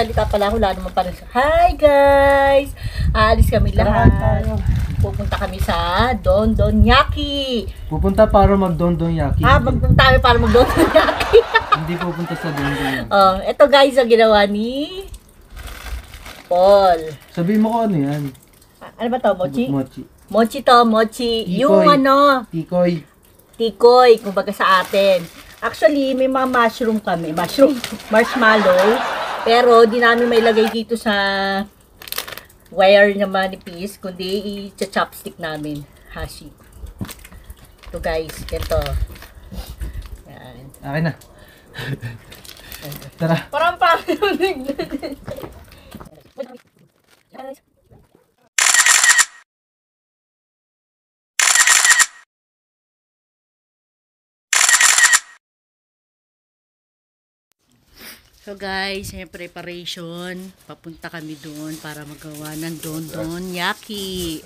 Salita pala, wala naman pa rin siya. Hi guys! Aalis kami lahat. Pupunta kami sa Don Don Yaki. Pupunta para mag-dondong yaki. Ah, magpunta kami para mag Don Don Yaki. Hindi pupunta sa dondong yaki. oh, ito guys ang ginawa ni Paul. Sabihin mo ko ano yan. Ah, Ano ba to, Mochi? Mochi. Mochi to, Mochi. Tikoy. Yung ano, Tikoy. tikoy, kumbaga sa atin. Actually, may mga mushroom kami. Mushroom, marshmallow. Pero, di namin may lagay dito sa wire na manipis, kundi i-chopstick namin. Hashi. Ito guys, ganito. Yan. Akin na. Tara. Parang parang So guys, yung preparation, papunta kami doon para magawa ng don-don yaki.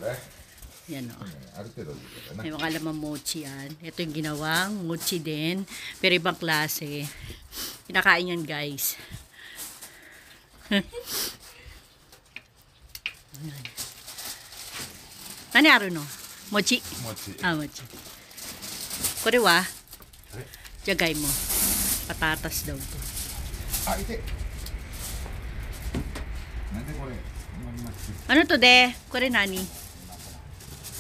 Yan oh. o. May mga lamang mochi yan. Ito yung ginawang mochi din. Pero ibang klase. Kinakain yan guys. Nani aro no? Mochi? Mochi. Ah, mochi. Kore wa? Jagay mo. Patatas daw to. あいてなんでこれ今見ます Ano to de? Kore nani?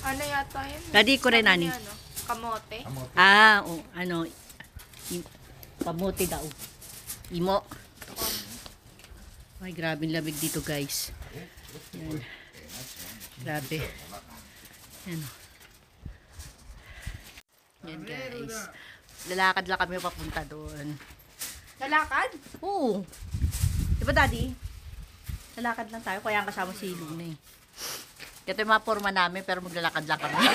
Ano yata yun? Daddy, kore Sabi nani? niya, ano, Kamote. あもう Ah, oh, ano, i- kamote daw. Imo. Ay, grabe lamig dito, guys. Yan. Grabe. Yan. oh. Yan, guys. Lalakad lang kami papunta doon. Lalakad? Oo. Di ba, Daddy? Lalakad lang tayo, kaya ang kasama si Luna eh. Ito yung mga forma namin, pero maglalakad lang kami.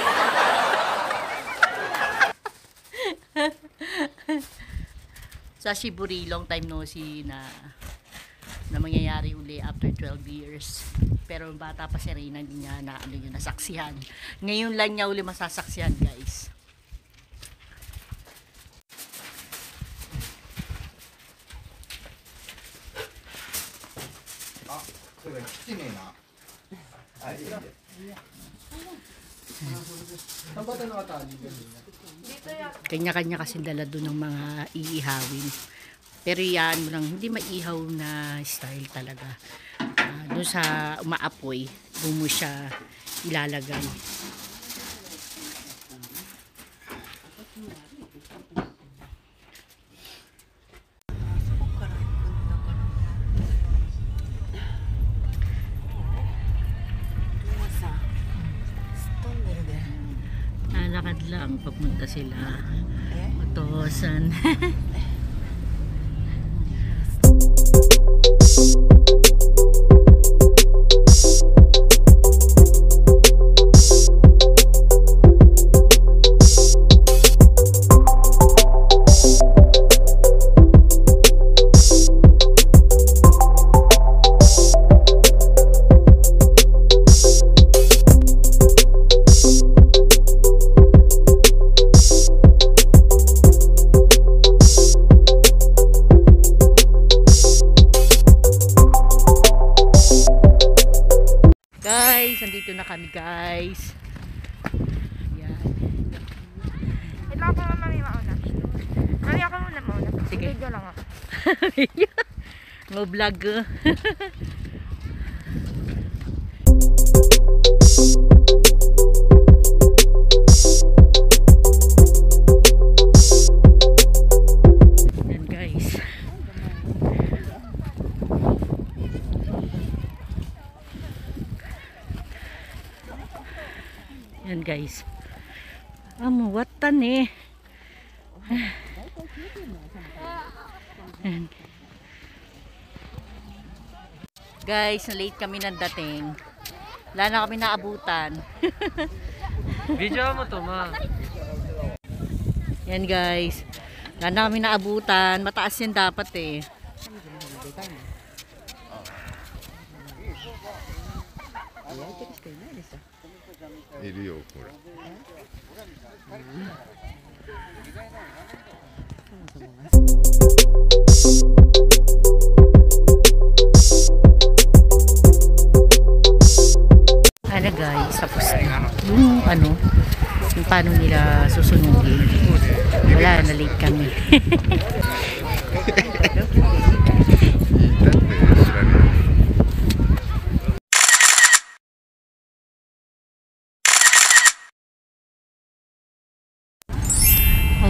sa Shiburi, long time no see na na mangyayari uli after 12 years. Pero bata pa si Reyna, hindi niya na ano yun, nasaksihan. Ngayon lang niya uli masasaksihan, guys. あそれがきちねえなあいいね Saan ba ito nakatali? Dito yata. Kanya-kanya kasi dala doon ng mga iihawin. Pero yan mo lang, hindi maihaw na style talaga. Ah, doon sa umaapoy, doon mo siya ilalagay. Lang, papunta sila. Matosan. nandito na kami guys. Yan. Lang ako mami mauna. Mami ako muna mauna. Sige. Video lang ako. Mo vlog. uh. Yan Yan guys. Amo, watan eh. Yan. Guys, na-late kami ng dating. Wala na kami naabutan. Video mo to, ma. Yan guys. Wala na kami naabutan. Mataas yan dapat eh. いるよほら。Ano guys, tapos na yung ano, yung paano nila susunugin. Wala, na late kami.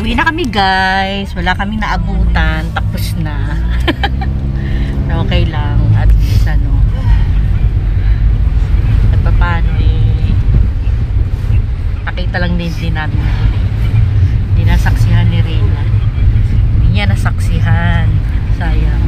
Uwi na kami guys. Wala kaming naabutan. Tapos na. okay lang. At least ano. At paano eh. Nakita lang din din namin na hindi nasaksihan ni Reyna. Hindi niya nasaksihan. Sayang.